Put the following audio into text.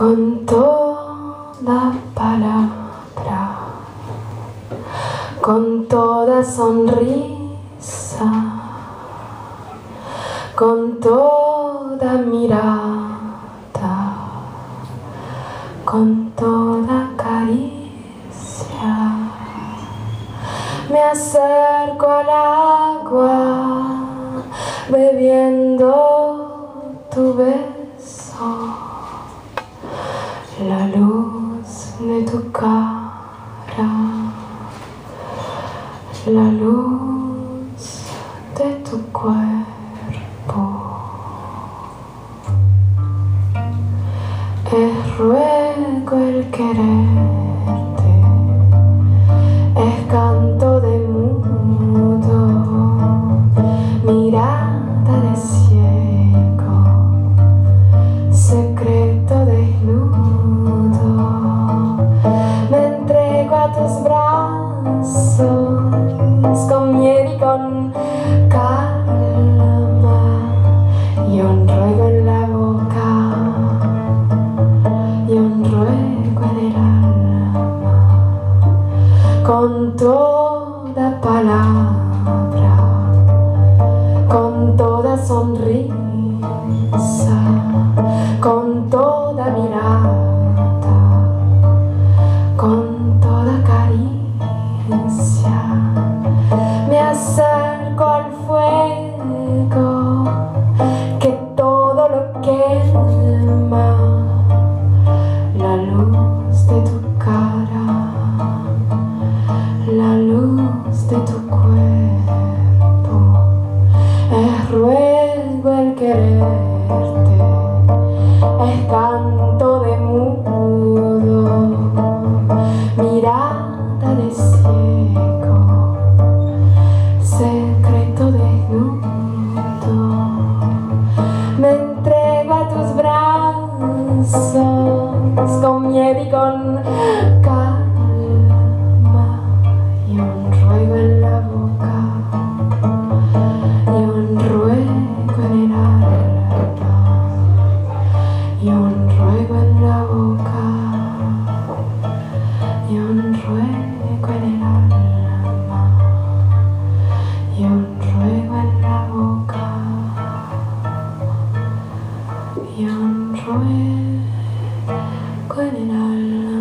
con toda palabra, con toda sonrisa, con toda mirada, con toda caricia. Me acerco al agua bebiendo tu beso la luz de tu cara, la luz de tu cuerpo. Es ruego el quererte, brazos con miedo y con calma y un ruego en la boca y un ruego en el alma. Con toda palabra con toda sonrisa con toda mirada de tu brazos con miedo y con calma y un ruego en la boca y un ruego en el alma y un ruego en la boca y un ruego en el alma